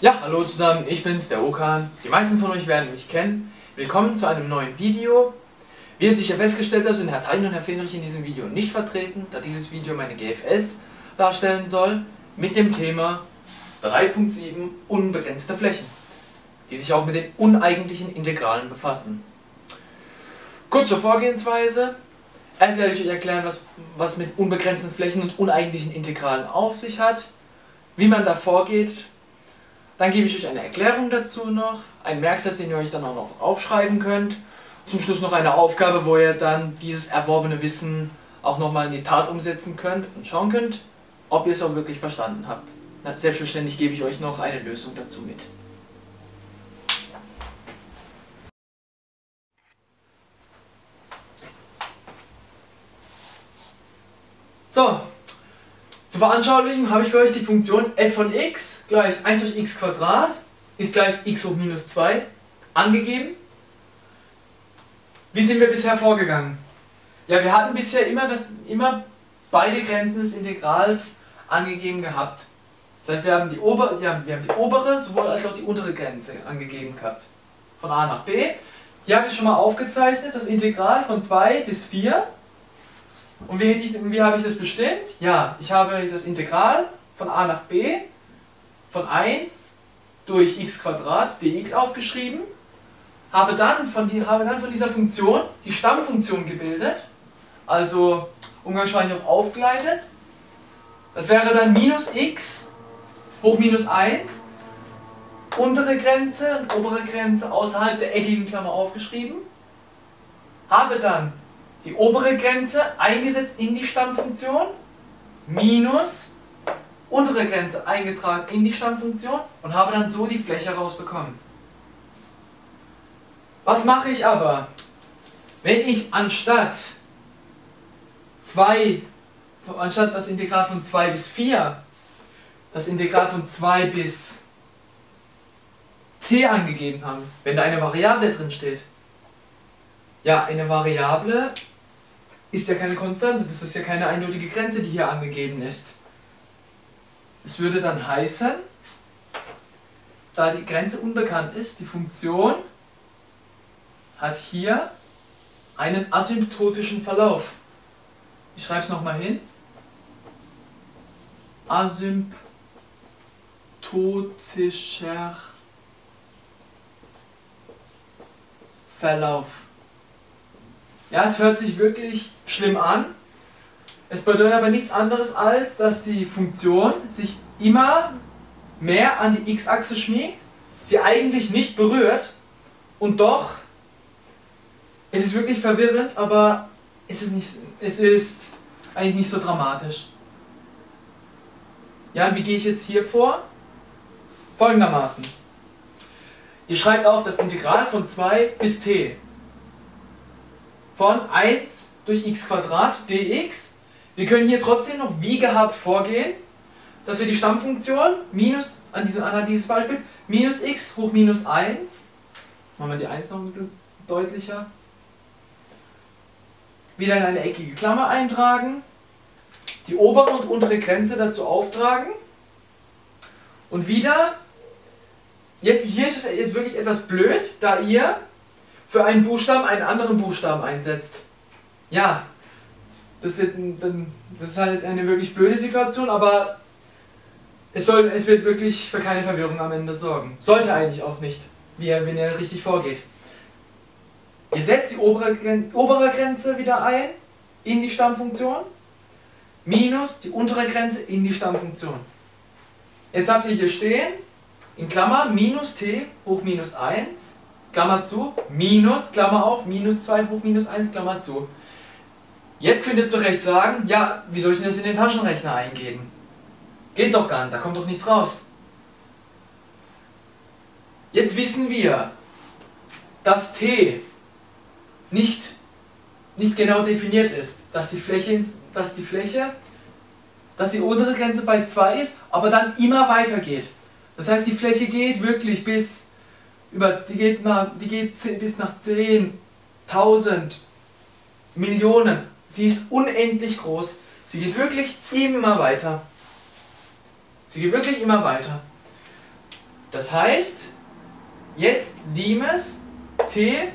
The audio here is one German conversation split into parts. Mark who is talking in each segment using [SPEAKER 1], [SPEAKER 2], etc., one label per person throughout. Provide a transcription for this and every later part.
[SPEAKER 1] Ja, hallo zusammen, ich bin's, der Okan. Die meisten von euch werden mich kennen. Willkommen zu einem neuen Video. Wie ihr sicher festgestellt habt, sind Herr Thein und Herr Fenrich in diesem Video nicht vertreten, da dieses Video meine GFS darstellen soll, mit dem Thema 3.7 unbegrenzte Flächen, die sich auch mit den uneigentlichen Integralen befassen. Kurz zur Vorgehensweise. Erst werde ich euch erklären, was, was mit unbegrenzten Flächen und uneigentlichen Integralen auf sich hat, wie man da vorgeht. Dann gebe ich euch eine Erklärung dazu noch, einen Merksatz, den ihr euch dann auch noch aufschreiben könnt. Zum Schluss noch eine Aufgabe, wo ihr dann dieses erworbene Wissen auch nochmal in die Tat umsetzen könnt und schauen könnt, ob ihr es auch wirklich verstanden habt. Selbstverständlich gebe ich euch noch eine Lösung dazu mit. So, zur Veranschaulichung habe ich für euch die Funktion f von x gleich 1 durch x Quadrat ist gleich x hoch minus 2 angegeben. Wie sind wir bisher vorgegangen? Ja, wir hatten bisher immer, das, immer beide Grenzen des Integrals angegeben gehabt. Das heißt, wir haben, die ober, ja, wir haben die obere sowohl als auch die untere Grenze angegeben gehabt. Von a nach b. Hier habe ich schon mal aufgezeichnet, das Integral von 2 bis 4 und wie, ich, wie habe ich das bestimmt? Ja, ich habe das Integral von a nach b von 1 durch x dx aufgeschrieben, habe dann, von die, habe dann von dieser Funktion die Stammfunktion gebildet, also umgangssprachlich auch aufgeleitet. Das wäre dann minus x hoch minus 1, untere Grenze und obere Grenze außerhalb der eckigen Klammer aufgeschrieben, habe dann die obere Grenze eingesetzt in die Stammfunktion minus untere Grenze eingetragen in die Stammfunktion und habe dann so die Fläche rausbekommen. Was mache ich aber, wenn ich anstatt 2, anstatt das Integral von 2 bis 4, das Integral von 2 bis t angegeben habe, wenn da eine Variable drin steht? Ja, eine Variable ist ja keine Konstante, das ist ja keine eindeutige Grenze, die hier angegeben ist. Das würde dann heißen, da die Grenze unbekannt ist, die Funktion hat hier einen asymptotischen Verlauf. Ich schreibe es nochmal hin. Asymptotischer Verlauf. Ja, es hört sich wirklich schlimm an. Es bedeutet aber nichts anderes als, dass die Funktion sich immer mehr an die x-Achse schmiegt, sie eigentlich nicht berührt und doch, es ist wirklich verwirrend, aber es ist, nicht, es ist eigentlich nicht so dramatisch. Ja, wie gehe ich jetzt hier vor? Folgendermaßen. Ihr schreibt auf das Integral von 2 bis t von 1 durch x dx. Wir können hier trotzdem noch wie gehabt vorgehen, dass wir die Stammfunktion minus, an diesem, anhand dieses Beispiels, minus x hoch minus 1, machen wir die 1 noch ein bisschen deutlicher, wieder in eine eckige Klammer eintragen, die obere und untere Grenze dazu auftragen und wieder, jetzt, hier ist es jetzt wirklich etwas blöd, da ihr für einen Buchstaben einen anderen Buchstaben einsetzt. Ja, das ist, das ist halt eine wirklich blöde Situation, aber es, soll, es wird wirklich für keine Verwirrung am Ende sorgen. Sollte eigentlich auch nicht, wie er, wenn er richtig vorgeht. Ihr setzt die obere, obere Grenze wieder ein in die Stammfunktion, minus die untere Grenze in die Stammfunktion. Jetzt habt ihr hier stehen, in Klammer, minus t hoch minus 1 Klammer zu, minus, Klammer auf, minus 2 hoch minus 1, Klammer zu. Jetzt könnt ihr zu Recht sagen, ja, wie soll ich denn das in den Taschenrechner eingeben? Geht doch gar nicht, da kommt doch nichts raus. Jetzt wissen wir, dass t nicht, nicht genau definiert ist, dass die Fläche, dass die Fläche, dass die untere Grenze bei 2 ist, aber dann immer weitergeht. Das heißt, die Fläche geht wirklich bis über, die, geht nach, die geht bis nach 10.000 Millionen. Sie ist unendlich groß. Sie geht wirklich immer weiter. Sie geht wirklich immer weiter. Das heißt, jetzt Limes t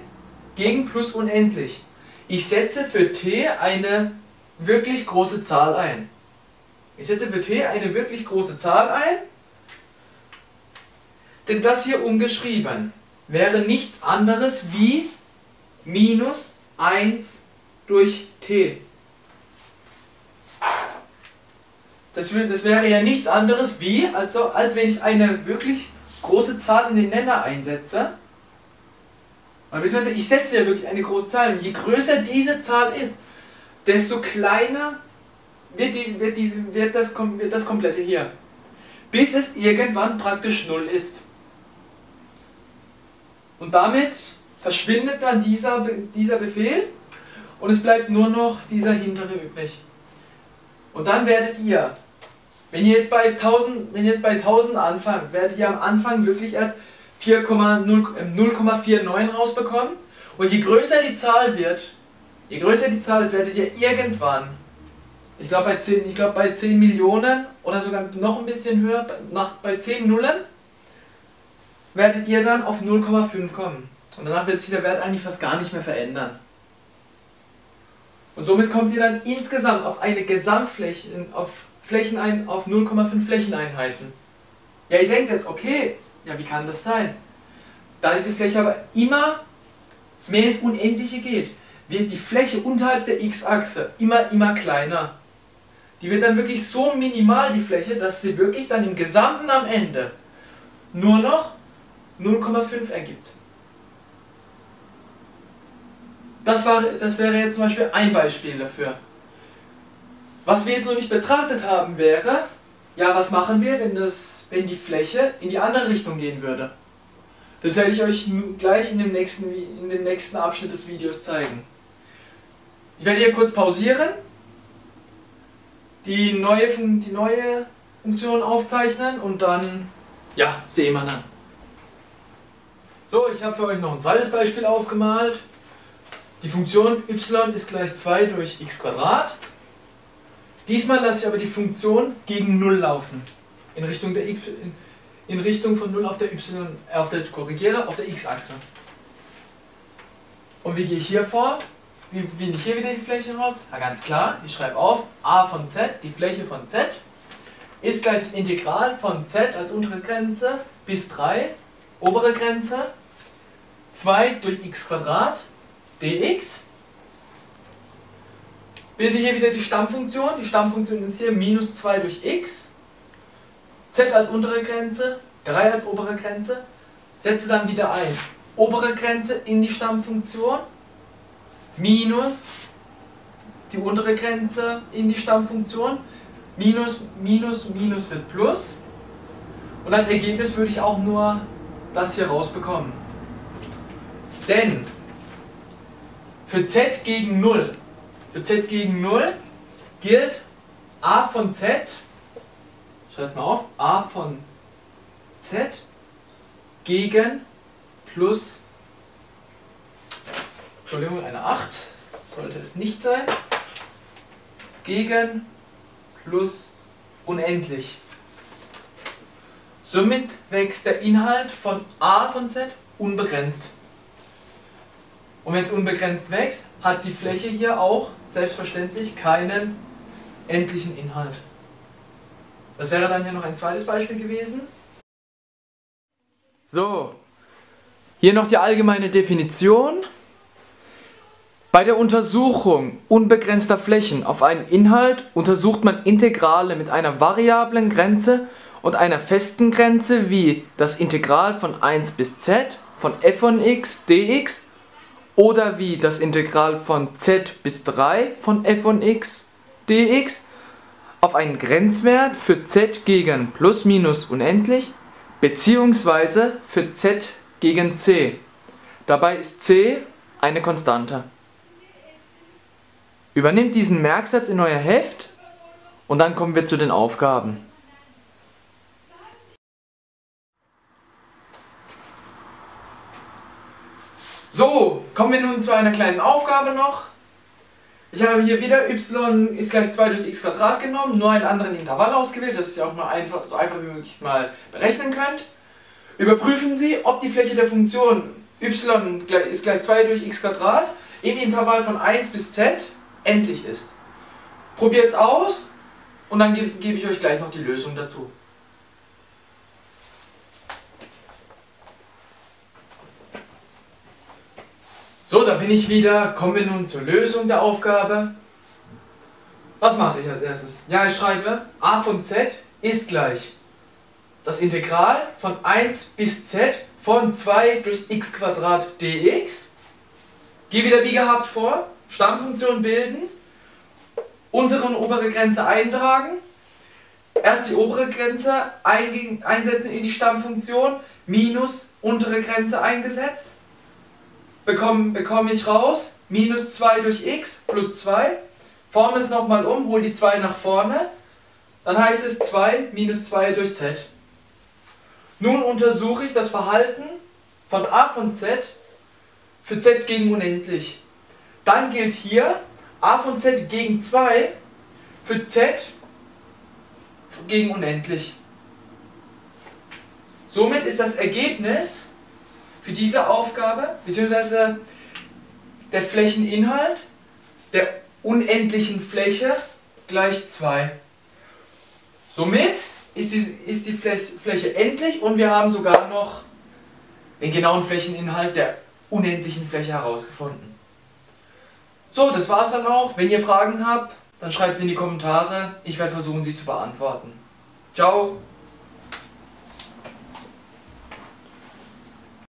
[SPEAKER 1] gegen plus unendlich. Ich setze für t eine wirklich große Zahl ein. Ich setze für t eine wirklich große Zahl ein, denn das hier umgeschrieben wäre nichts anderes wie minus 1 durch t. Das, das wäre ja nichts anderes wie, also, als wenn ich eine wirklich große Zahl in den Nenner einsetze. Beziehungsweise ich setze ja wirklich eine große Zahl. Je größer diese Zahl ist, desto kleiner wird, die, wird, die, wird, das, wird das komplette hier. Bis es irgendwann praktisch 0 ist. Und damit verschwindet dann dieser, dieser Befehl und es bleibt nur noch dieser hintere übrig. Und dann werdet ihr, wenn ihr jetzt bei 1000, wenn ihr jetzt bei 1000 anfangt, werdet ihr am Anfang wirklich erst 0,49 äh, rausbekommen. Und je größer die Zahl wird, je größer die Zahl ist, werdet ihr irgendwann, ich glaube bei 10, ich glaube bei 10 Millionen oder sogar noch ein bisschen höher, nach, bei 10 Nullen, werdet ihr dann auf 0,5 kommen. Und danach wird sich der Wert eigentlich fast gar nicht mehr verändern. Und somit kommt ihr dann insgesamt auf eine Gesamtfläche, auf Flächen ein, auf 0,5 Flächeneinheiten. Ja, ihr denkt jetzt, okay, ja, wie kann das sein? Da diese Fläche aber immer mehr ins Unendliche geht, wird die Fläche unterhalb der x-Achse immer, immer kleiner. Die wird dann wirklich so minimal, die Fläche, dass sie wirklich dann im Gesamten am Ende nur noch 0,5 ergibt. Das, war, das wäre jetzt zum Beispiel ein Beispiel dafür. Was wir jetzt noch nicht betrachtet haben wäre, ja, was machen wir, wenn, das, wenn die Fläche in die andere Richtung gehen würde? Das werde ich euch gleich in dem, nächsten, in dem nächsten Abschnitt des Videos zeigen. Ich werde hier kurz pausieren, die neue, die neue Funktion aufzeichnen und dann, ja, sehen wir dann. So, ich habe für euch noch ein zweites Beispiel aufgemalt. Die Funktion y ist gleich 2 durch x Quadrat. Diesmal lasse ich aber die Funktion gegen 0 laufen. In Richtung, der x, in, Richtung von 0 auf der y, äh, auf der, korrigiere, auf der x-Achse. Und wie gehe ich hier vor? Wie finde ich hier wieder die Fläche raus? Na ganz klar, ich schreibe auf, a von z, die Fläche von z, ist gleich das Integral von z als untere Grenze bis 3, obere Grenze, 2 durch x dx. Bilde hier wieder die Stammfunktion. Die Stammfunktion ist hier minus 2 durch x. z als untere Grenze, 3 als obere Grenze. Setze dann wieder ein. Obere Grenze in die Stammfunktion minus die untere Grenze in die Stammfunktion. Minus, minus, minus wird plus. Und als Ergebnis würde ich auch nur das hier rausbekommen. Denn für z gegen 0, für z gegen 0 gilt a von z, schreib es mal auf, a von z gegen plus, Entschuldigung, eine 8, sollte es nicht sein, gegen plus unendlich. Somit wächst der Inhalt von a von z unbegrenzt. Und wenn es unbegrenzt wächst, hat die Fläche hier auch selbstverständlich keinen endlichen Inhalt. Das wäre dann hier noch ein zweites Beispiel gewesen. So, hier noch die allgemeine Definition. Bei der Untersuchung unbegrenzter Flächen auf einen Inhalt untersucht man Integrale mit einer variablen Grenze und einer festen Grenze wie das Integral von 1 bis z von f von x dx oder wie das Integral von z bis 3 von f von x dx auf einen Grenzwert für z gegen plus minus unendlich beziehungsweise für z gegen c. Dabei ist c eine Konstante. Übernehmt diesen Merksatz in euer Heft und dann kommen wir zu den Aufgaben. So, kommen wir nun zu einer kleinen Aufgabe noch. Ich habe hier wieder y ist gleich 2 durch x genommen, nur einen anderen Intervall ausgewählt, dass ihr auch mal einfach, so einfach wie möglich mal berechnen könnt. Überprüfen Sie, ob die Fläche der Funktion y ist gleich 2 durch x im Intervall von 1 bis z endlich ist. Probiert es aus und dann gebe ich euch gleich noch die Lösung dazu. Da bin ich wieder. Kommen wir nun zur Lösung der Aufgabe. Was mache ich als erstes? Ja, ich schreibe a von z ist gleich das Integral von 1 bis z von 2 durch x dx. Gehe wieder wie gehabt vor, Stammfunktion bilden, untere und obere Grenze eintragen, erst die obere Grenze einsetzen in die Stammfunktion, minus untere Grenze eingesetzt, bekomme, bekomme ich raus, minus 2 durch x plus 2, forme es nochmal um, hole die 2 nach vorne, dann heißt es 2 minus 2 durch z. Nun untersuche ich das Verhalten von a von z für z gegen unendlich. Dann gilt hier a von z gegen 2 für z gegen unendlich. Somit ist das Ergebnis für diese Aufgabe, beziehungsweise der Flächeninhalt der unendlichen Fläche gleich 2. Somit ist die, ist die Fläche endlich und wir haben sogar noch den genauen Flächeninhalt der unendlichen Fläche herausgefunden. So, das war's dann auch. Wenn ihr Fragen habt, dann schreibt sie in die Kommentare. Ich werde versuchen, sie zu beantworten. Ciao!